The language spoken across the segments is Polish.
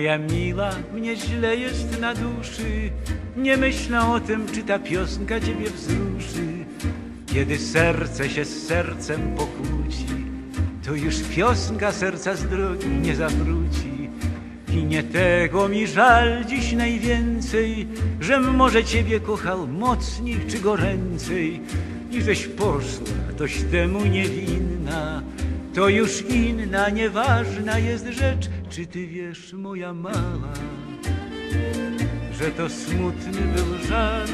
Moja miła, mnie źle jest na duszy, nie myślę o tym, czy ta piosenka ciebie wzruszy. Kiedy serce się z sercem pokłóci, to już piosenka serca z drogi nie zawróci. I nie tego mi żal dziś najwięcej, żem może ciebie kochał mocniej czy goręcej. I żeś poszła, toś temu niewinna, to już inna, nieważna jest rzecz, czy ty wiesz, moja mała, że to smutny był żart,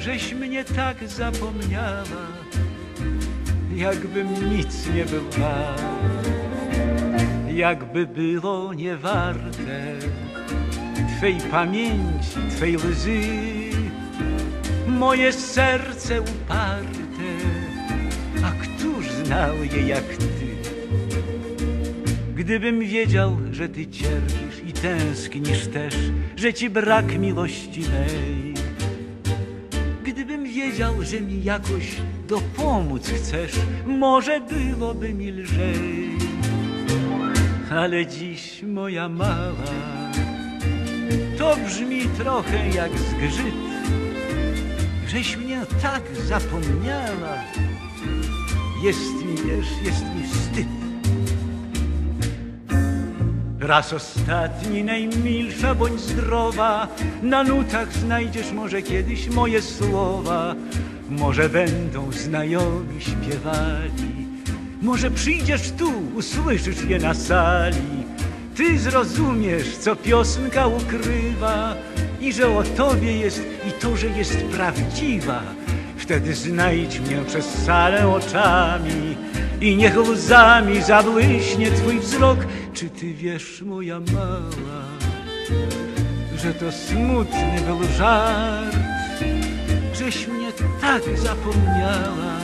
żeś mnie tak zapomniała, jakbym nic nie był jakby było niewarte Twej pamięci, Twej łzy, moje serce uparte, a któż znał je jak Ty? Gdybym wiedział, że Ty cierpisz i tęsknisz też, że Ci brak miłości mej. Gdybym wiedział, że mi jakoś dopomóc chcesz, może byłoby mi lżej. Ale dziś, moja mała, to brzmi trochę jak zgrzyt, żeś mnie tak zapomniała. Jest mi, wiesz, jest mi wstyd. Raz ostatni, najmilsza bądź zdrowa, na nutach znajdziesz może kiedyś moje słowa, może będą znajomi śpiewali, może przyjdziesz tu, usłyszysz je na sali. Ty zrozumiesz, co piosenka ukrywa i że o tobie jest i to, że jest prawdziwa. Wtedy znajdź mnie przez salę oczami i niech łzami zabłyśnie twój wzrok. Czy ty wiesz, moja mała, że to smutny był żart, żeś mnie tak zapomniała,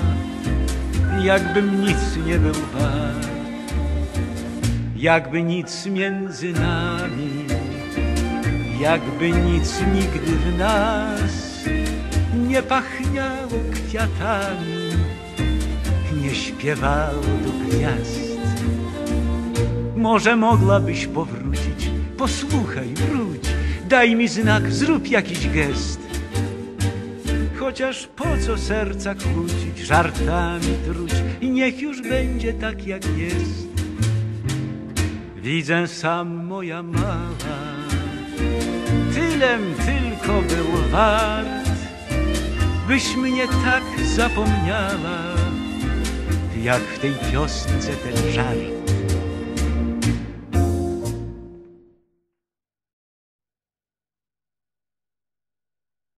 jakbym nic nie był wart, jakby nic między nami, jakby nic nigdy w nas nie pachniało kwiatami, nie śpiewało do gwiazd. Może mogłabyś powrócić, posłuchaj, wróć, daj mi znak, zrób jakiś gest. Chociaż po co serca kłócić, żartami truć i niech już będzie tak jak jest. Widzę sam moja mała, tylem tylko był byś mnie tak zapomniała, jak w tej piosence ten żart.